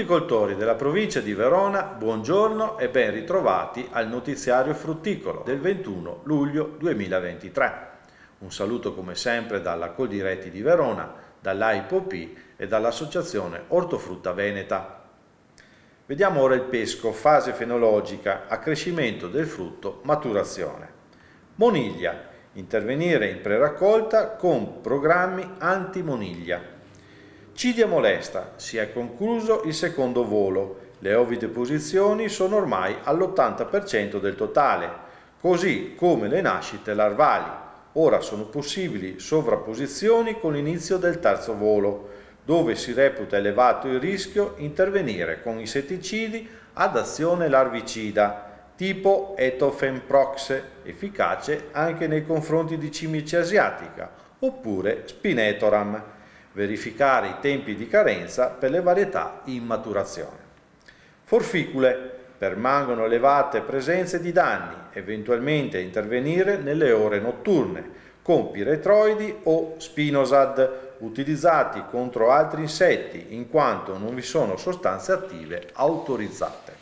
Frutticoltori della provincia di Verona, buongiorno e ben ritrovati al notiziario frutticolo del 21 luglio 2023. Un saluto come sempre dalla Coldiretti di Verona, dall'AIPOP e dall'Associazione Ortofrutta Veneta. Vediamo ora il pesco, fase fenologica, accrescimento del frutto, maturazione. Moniglia, intervenire in preraccolta con programmi anti-moniglia. Cidia molesta, si è concluso il secondo volo, le ovide posizioni sono ormai all'80% del totale, così come le nascite larvali. Ora sono possibili sovrapposizioni con l'inizio del terzo volo, dove si reputa elevato il rischio intervenire con insetticidi ad azione larvicida, tipo Etofenprox, efficace anche nei confronti di cimice asiatica, oppure Spinetoram verificare i tempi di carenza per le varietà in maturazione. Forficule permangono elevate presenze di danni, eventualmente intervenire nelle ore notturne con piretroidi o spinosad utilizzati contro altri insetti in quanto non vi sono sostanze attive autorizzate.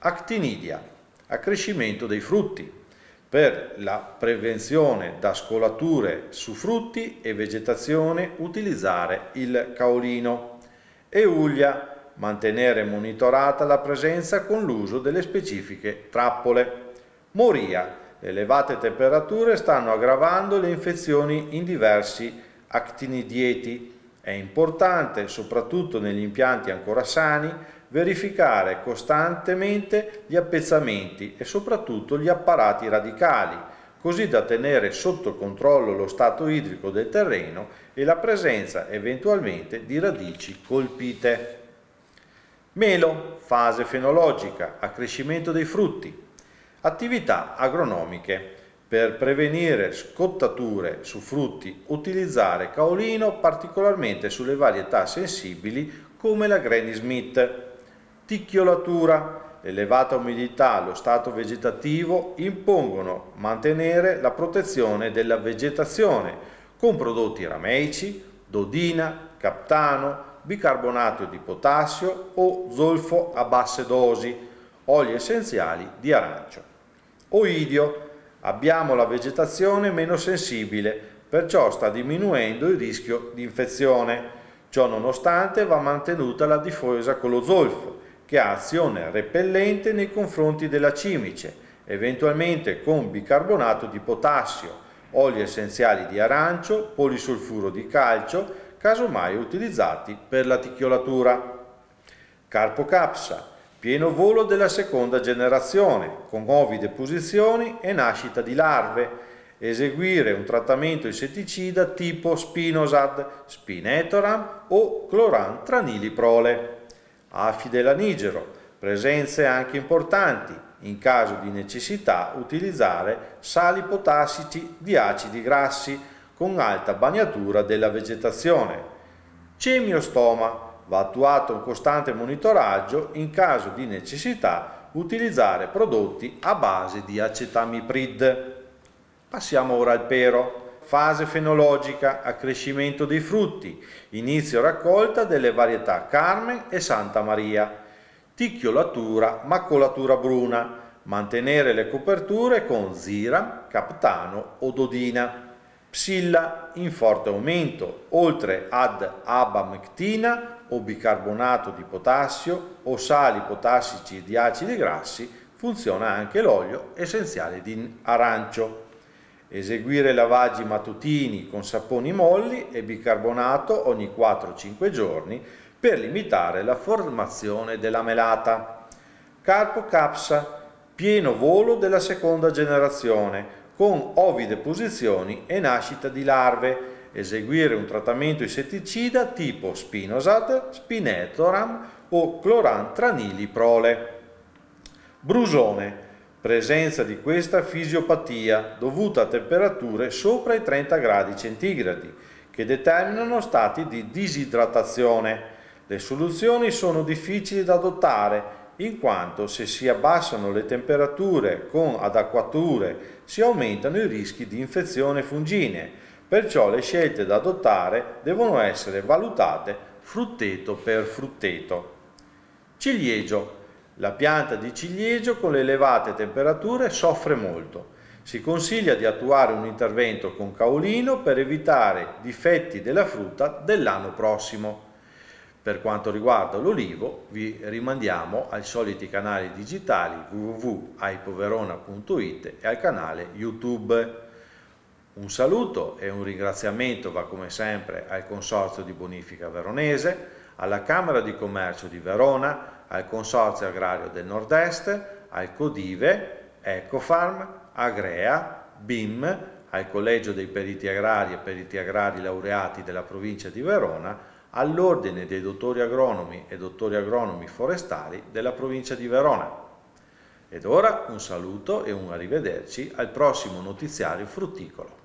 Actinidia, accrescimento dei frutti, per la prevenzione da scolature su frutti e vegetazione utilizzare il caolino. Euglia, mantenere monitorata la presenza con l'uso delle specifiche trappole. Moria, le elevate temperature stanno aggravando le infezioni in diversi actinidieti. È importante, soprattutto negli impianti ancora sani, verificare costantemente gli appezzamenti e soprattutto gli apparati radicali, così da tenere sotto controllo lo stato idrico del terreno e la presenza eventualmente di radici colpite. Melo, fase fenologica, accrescimento dei frutti. Attività agronomiche. Per prevenire scottature su frutti, utilizzare caolino particolarmente sulle varietà sensibili come la Granny Smith. Ticchiolatura, l'elevata umidità, lo stato vegetativo impongono mantenere la protezione della vegetazione con prodotti rameici, dodina, captano, bicarbonato di potassio o zolfo a basse dosi, oli essenziali di arancio. Oidio, abbiamo la vegetazione meno sensibile, perciò sta diminuendo il rischio di infezione. Ciò nonostante va mantenuta la difesa con lo zolfo, che ha azione repellente nei confronti della cimice, eventualmente con bicarbonato di potassio, oli essenziali di arancio, polisulfuro di calcio, casomai utilizzati per la ticchiolatura. Carpocapsa, pieno volo della seconda generazione, con ovide posizioni e nascita di larve, eseguire un trattamento insetticida tipo Spinosad, Spinetoram o Chloran traniliprole afi dell'anigero, presenze anche importanti, in caso di necessità utilizzare sali potassici di acidi grassi con alta bagnatura della vegetazione. Cemiostoma, va attuato un costante monitoraggio in caso di necessità utilizzare prodotti a base di acetamiprid. Passiamo ora al pero fase fenologica, accrescimento dei frutti, inizio raccolta delle varietà Carmen e Santa Maria, ticchiolatura, macolatura bruna, mantenere le coperture con zira, captano o dodina, psilla in forte aumento, oltre ad abamectina o bicarbonato di potassio o sali potassici di acidi grassi, funziona anche l'olio essenziale di arancio eseguire lavaggi mattutini con saponi molli e bicarbonato ogni 4-5 giorni per limitare la formazione della melata. Carpo capsa, pieno volo della seconda generazione, con ovide posizioni e nascita di larve, eseguire un trattamento insetticida tipo Spinosad, Spinetoram o Chlorantraniliprole. Brusone, presenza di questa fisiopatia dovuta a temperature sopra i 30 gradi centigradi che determinano stati di disidratazione. Le soluzioni sono difficili da adottare in quanto se si abbassano le temperature con adacquature si aumentano i rischi di infezione fungine, perciò le scelte da adottare devono essere valutate frutteto per frutteto. Ciliegio. La pianta di ciliegio con le elevate temperature soffre molto. Si consiglia di attuare un intervento con caolino per evitare difetti della frutta dell'anno prossimo. Per quanto riguarda l'olivo vi rimandiamo ai soliti canali digitali www.aipoverona.it e al canale YouTube. Un saluto e un ringraziamento va come sempre al Consorzio di Bonifica Veronese, alla Camera di Commercio di Verona, al Consorzio Agrario del Nord-Est, al Codive, Ecofarm, Agrea, BIM, al Collegio dei Periti Agrari e Periti Agrari Laureati della provincia di Verona, all'Ordine dei Dottori Agronomi e Dottori Agronomi Forestali della provincia di Verona. Ed ora un saluto e un arrivederci al prossimo notiziario frutticolo.